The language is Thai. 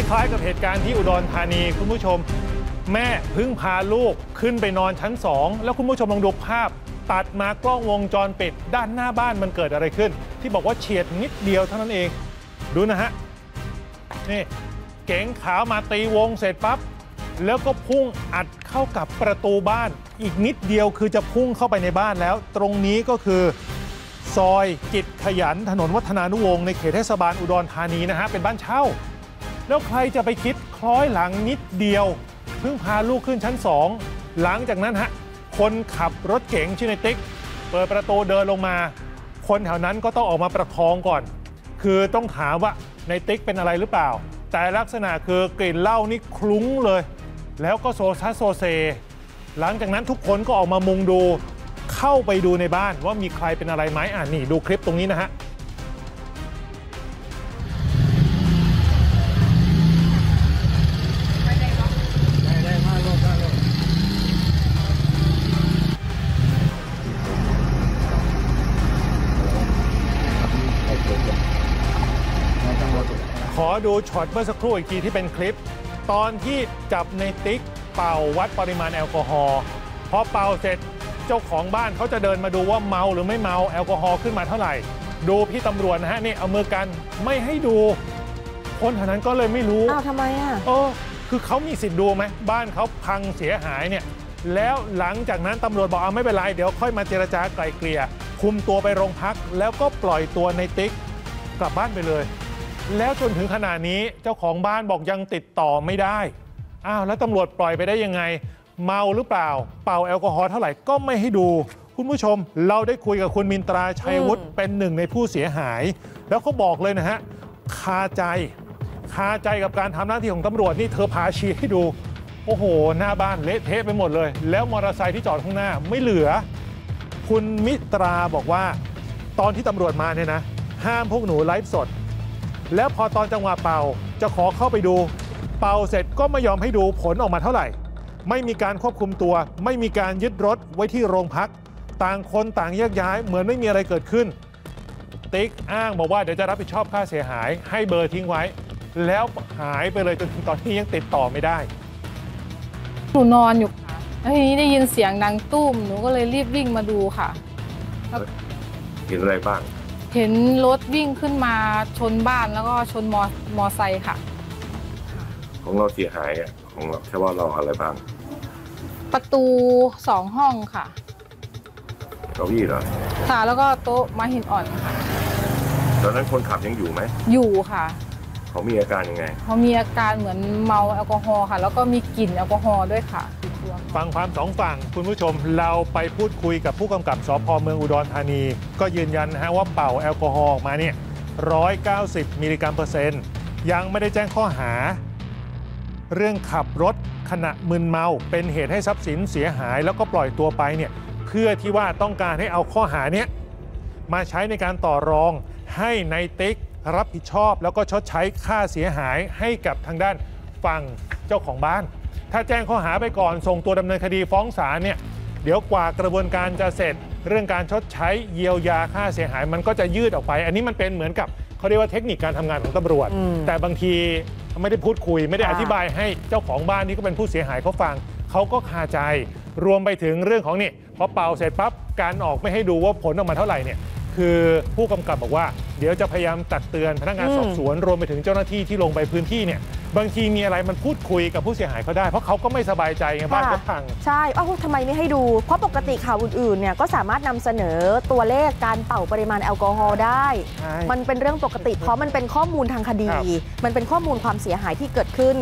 ล้ายๆ กับเหตุการณ์ที่อุดรธานีคุณผู้ชม แม่พึ่งพาลูกขึ้นไปนอนชั้น 2 แล้วคุณผู้ชมลองดูภาพ ตัดมากล้องวงจรปิด ด้านหน้าบ้านมันเกิดอะไรขึ้น ที่บอกว่าเฉียดนิดเดียวเท่านั้นเองดูนะฮะนี่เก๋งขาวมาตีวงเสร็จปั๊บแล้วก็พุ่งอัดเข้ากับประตูบ้าน อีกนิดเดียวคือจะพุ่งเข้าไปในบ้านแล้ว ตรงนี้ก็คือซอยกิจขยันถนนวัฒนานุวงศ์ในเขตเทศบาลอุดรธานีนะฮะเป็นบ้านเช่า แล้วใครจะไปคิดคล้อยหลังนิดเดียว เพิ่งพาลูกขึ้นชั้น2หลังจากนั้นฮะคนขับรถเก๋งชื่อในติ๊ก เปิดประตูเดินลงมา คนแถวนั้นก็ต้องออกมาประคองก่อน คือต้องถามว่าในติ๊กเป็นอะไรหรือเปล่า แต่ลักษณะคือกลิ่นเหล้านี่คลุ้งเลย แล้วก็โซซัสโซเซ หลังจากนั้นทุกคนก็ออกมามุงดู เข้าไปดูในบ้านว่ามีใครเป็นอะไรไหมอ่านี่ดูคลิปตรงนี้นะฮะ อดูช็อตเมื่อสักครู่อีกทีที่เป็นคลิป ตอนที่จับในติ๊กเป่าวัดปริมาณแอลกอฮอล์พอเป่าเสร็จเจ้าของบ้านเขาจะเดินมาดูว่าเมาหรือไม่เมาแอลกอฮอล์ขึ้นมาเท่าไหร่ ดูพี่ตำรวจนะฮะนี่เอามือกันไม่ให้ดู คนแถวนั้นก็เลยไม่รู้อ้าวทำไมอะเออคือเขามีสิทธิ์ดูไหมบ้านเขาพังเสียหายเนี่ยแล้วหลังจากนั้นตำรวจบอกเอาไม่เป็นไรเดี๋ยวค่อยมาเจรจาไกลเกลี่ยคุมตัวไปโรงพัก แล้วก็ปล่อยตัวในติ๊กกลับบ้านไปเลย แล้วจนถึงขณะนี้เจ้าของบ้านบอกยังติดต่อไม่ได้ อ้าวแล้วตำรวจปล่อยไปได้ยังไง เมาหรือเปล่า เป่าแอลกอฮอล์เท่าไหร่ก็ไม่ให้ดู คุณผู้ชมเราได้คุยกับคุณมินตราชัยวุฒิเป็นหนึ่งในผู้เสียหาย แล้วเขาบอกเลยนะฮะคาใจคาใจกับการทำหน้าที่ของตำรวจนี่เธอพาชี้ให้ดู โอ้โห หน้าบ้านเละเทะไปหมดเลย แล้วมอเตอร์ไซค์ที่จอดข้างหน้าไม่เหลือ คุณมิตราบอกว่า ตอนที่ตำรวจมาเนี่ยนะ ห้ามพวกหนูไลฟ์สด แล้วพอตอนจังหวะเป่าจะขอเข้าไปดู เป่าเสร็จก็ไม่ยอมให้ดูผลออกมาเท่าไหร่ ไม่มีการควบคุมตัว ไม่มีการยึดรถไว้ที่โรงพัก ต่างคนต่างแยกย้ายเหมือนไม่มีอะไรเกิดขึ้น ติ๊กอ้างบอกว่าเดี๋ยวจะรับผิดชอบค่าเสียหาย ให้เบอร์ทิ้งไว้ แล้วหายไปเลยจนถึงตอนนี้ยังติดต่อไม่ได้หนูนอนอยู่ค่ะแล้วทีนี้ได้ยินเสียงดังตุ้มหนูก็เลยรีบวิ่งมาดูค่ะ เห็นอะไรบ้าง เห็นรถวิ่งขึ้นมาชนบ้านแล้วก็ชนมอมอไซค์ค่ะ ของเราเสียหายอะของเราแค่ว่าเราอะไรบ้างประตูสองห้องค่ะเก้าอี้เหรอค่ะแล้วก็โต๊ะไม้หินอ่อนค่ะตอนนั้นคนขับยังอยู่ไหมอยู่ค่ะ เขามีอาการยังไง เขามีอาการเหมือนเมาแอลกอฮอล์ค่ะ แล้วก็มีกลิ่นแอลกอฮอล์ด้วยค่ะติดตัว ฟังความสองฝั่งคุณผู้ชมเราไปพูดคุยกับผู้กำกับสพเมืองอุดรธานี ก็ยืนยันฮะว่าเป่าแอลกอฮอล์ออกมาเนี่ย190 มิลลิกรัมเปอร์เซ็นต์ยังไม่ได้แจ้งข้อหา เรื่องขับรถขณะมึนเมาเป็นเหตุให้ทรัพย์สินเสียหายแล้วก็ปล่อยตัวไปเนี่ยเพื่อที่ว่าต้องการให้เอาข้อหาเนี้ยมาใช้ในการต่อรองให้ในายติ๊กรับผิดชอบ แล้วก็ชดใช้ค่าเสียหายให้กับทางด้านฝั่งเจ้าของบ้าน ถ้าแจ้งข้อหาไปก่อนส่งตัวดำเนินคดีฟ้องศาลเนี่ยเดี๋ยวกว่ากระบวนการจะเสร็จ เรื่องการชดใช้เยียวยาค่าเสียหายมันก็จะยืดออกไป อันนี้มันเป็นเหมือนกับเขาเรียกว่าเทคนิคการทำงานของตำรวจ แต่บางทีไม่ได้พูดคุย ไม่ได้อธิบายให้เจ้าของบ้านที่ก็เป็นผู้เสียหายเขาฟังเขาก็คาใจ รวมไปถึงเรื่องของนี่พอเป่าเสร็จปั๊บการออกไม่ให้ดูว่าผลออกมาเท่าไหร่เนี่ย คือผู้กำกับบอกว่า เดี๋ยวจะพยายามตักเตือนพนักงานอืมสอบสวนรวมไปถึงเจ้าหน้าที่ที่ลงไปพื้นที่เนี่ยบางทีมีอะไรมันพูดคุยกับผู้เสียหายเขาได้ เพราะเขาก็ไม่สบายใจไงบ้านเขาพัง ใช่เอ้าทำไมไม่ให้ดู เพราะปกติข่าวอื่นๆเนี่ยก็สามารถนำเสนอตัวเลขการเป่าปริมาณแอลกอฮอล์ได้ใช่มันเป็นเรื่องปกติ เพราะมันเป็นข้อมูลทางคดีครับมันเป็นข้อมูลความเสียหายที่เกิดขึ้น